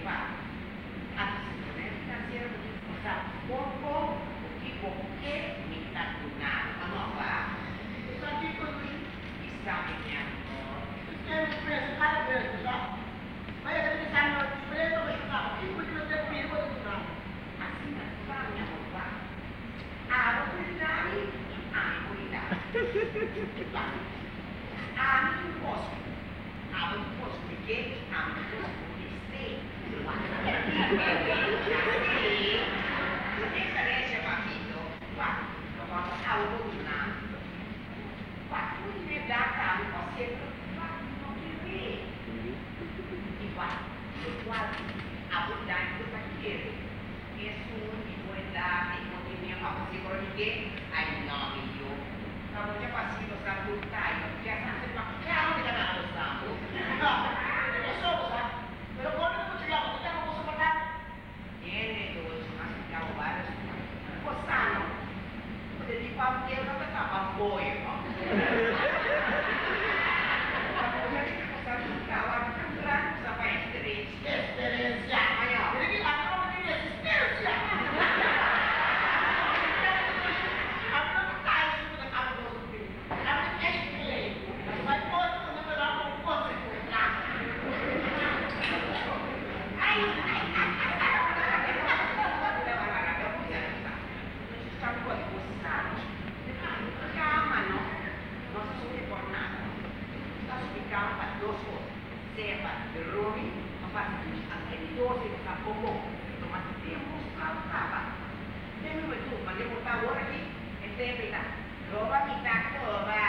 preocupado a ah, tener pues, cierto, o sea, Este Gorgi, etcétera. Roba mi tacto, roba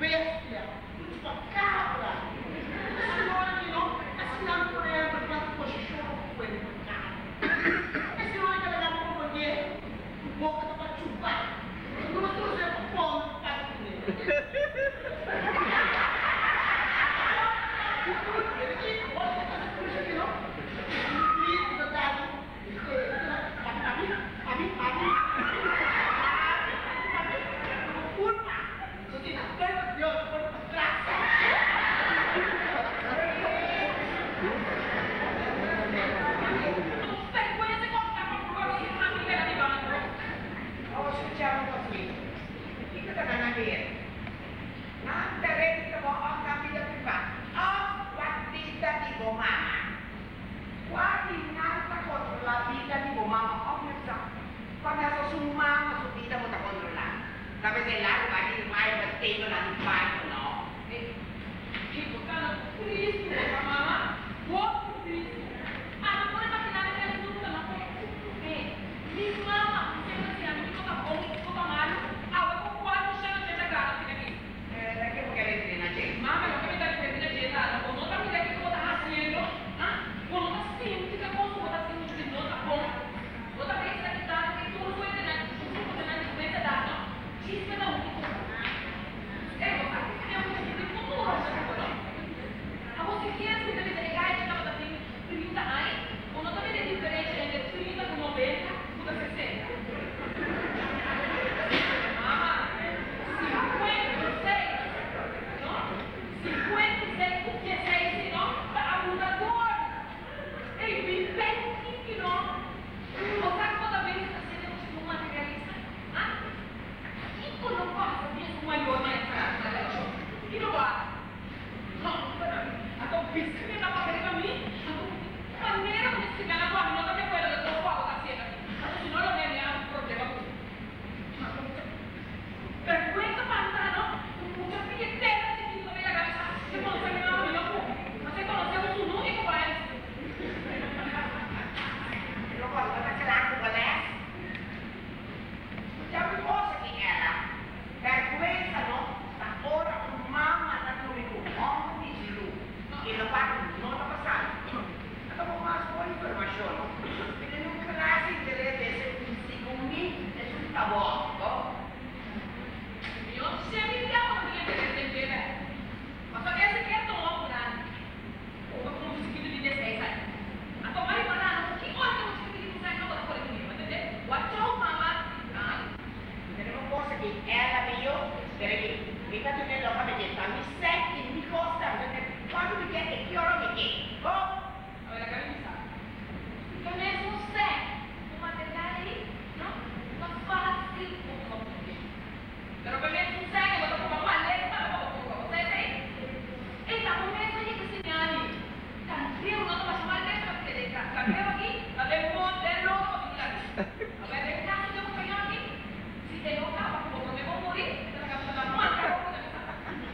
Yeah.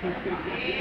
E se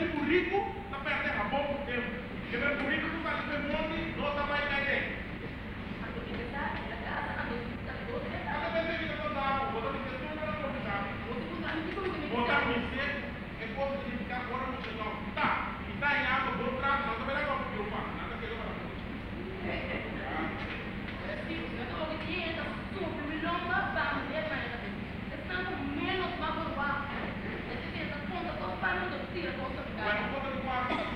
querendo currículo, está perdendo a bola do tempo. Querendo currículo, está fazendo onde? Não está tá mais cair. Botar conhecer é coisa de ficar fora do chão. Tá, e tá em água, por outro lado, mas também não é como que eu faço. Nada que eu faço. Menos ma é de vez em quando eu estou falando, tira, volta. Bueno,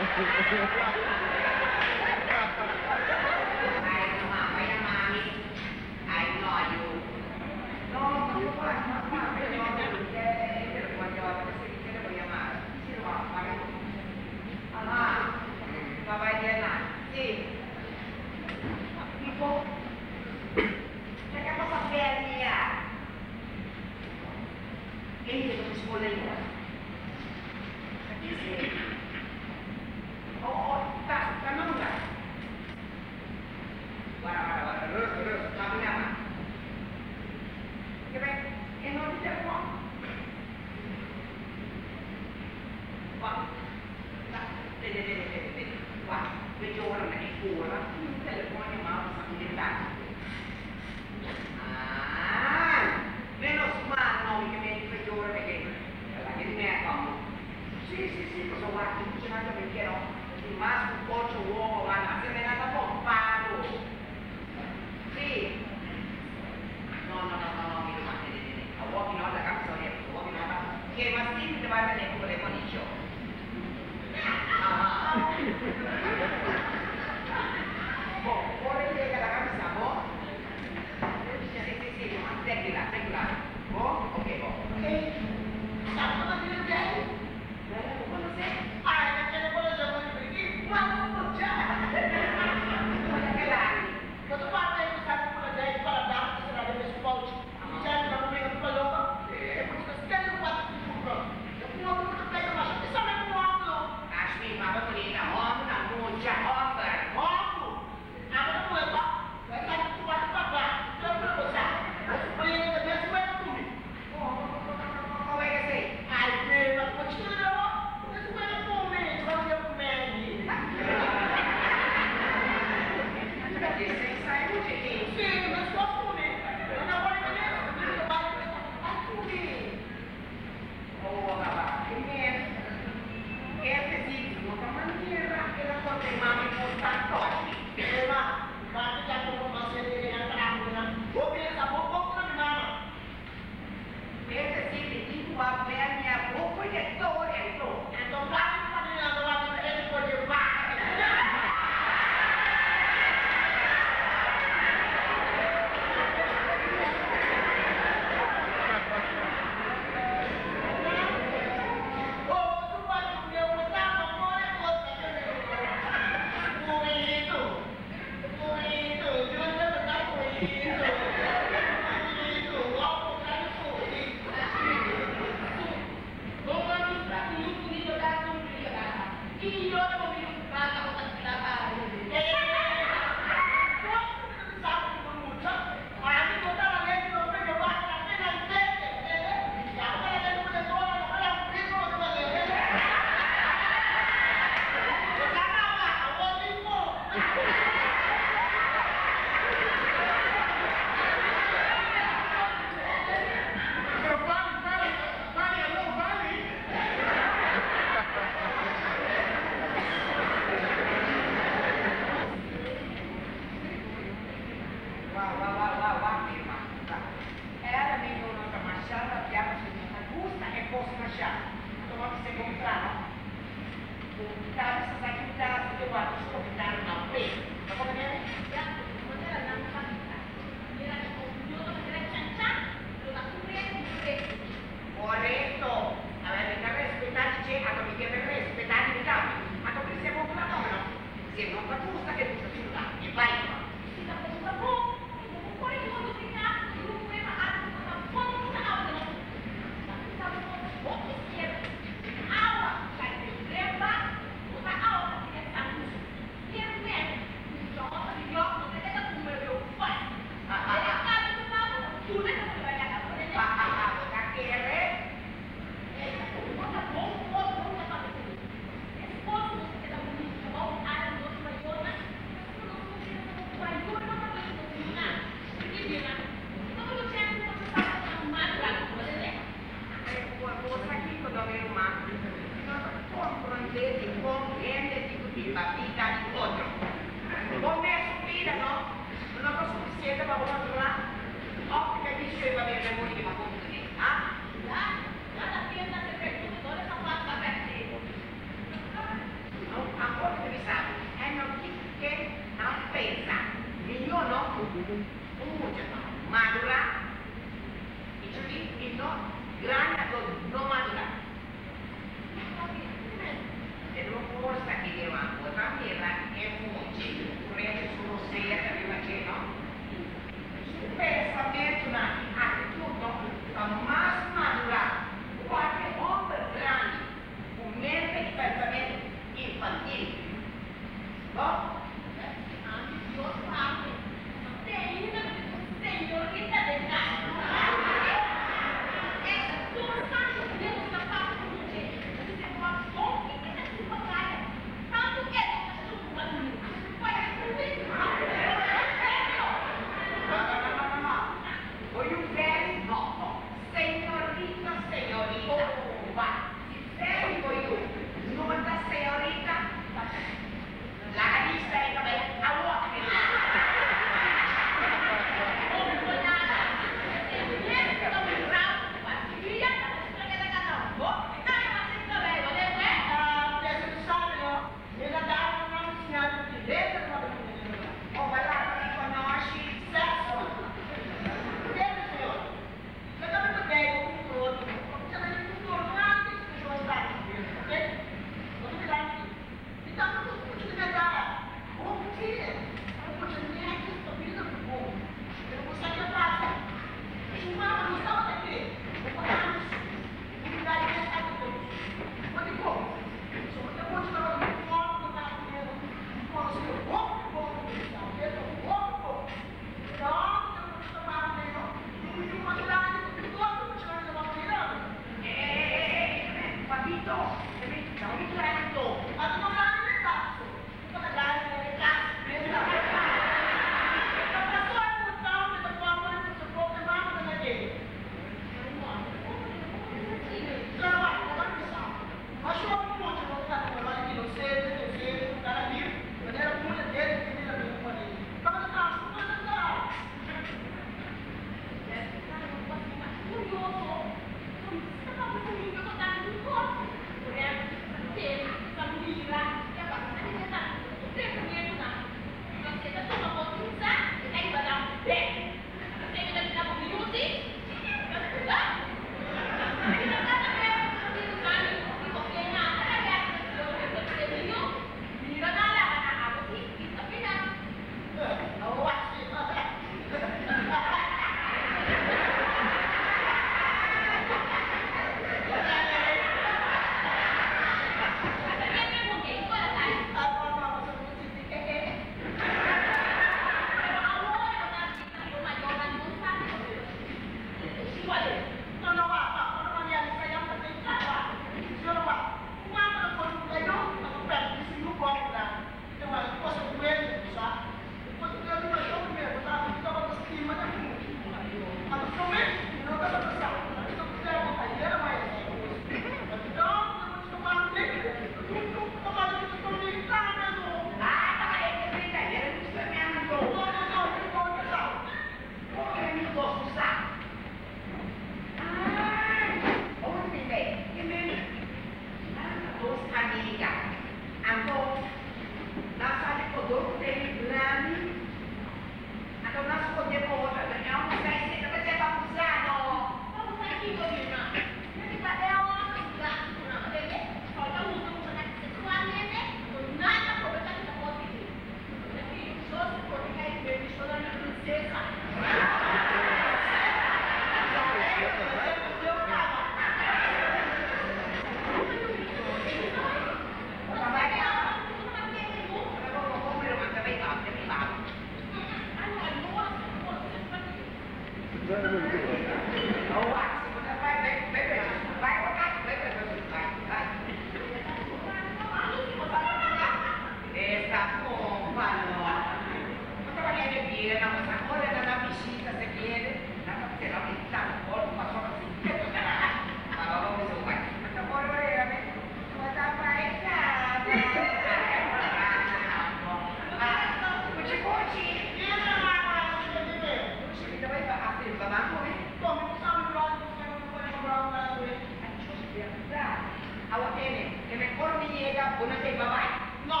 Hormiyega buna şey babay. No,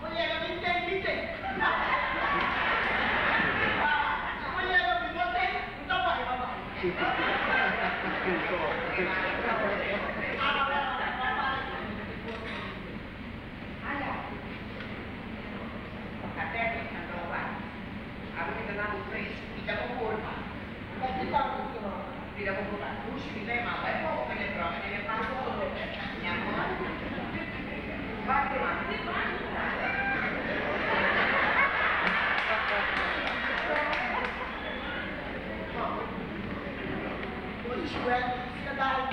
bu yega biten biten. Bu yega biten babay babay. Avete dato tre, mi davo colpa. Ma che tanto sono? Mi davo colpa, tu ci mi dai male, poi me ne provo, me ne parlo, mi ammalo. Ixué, filha da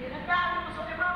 Ele é bravo, não sou demais.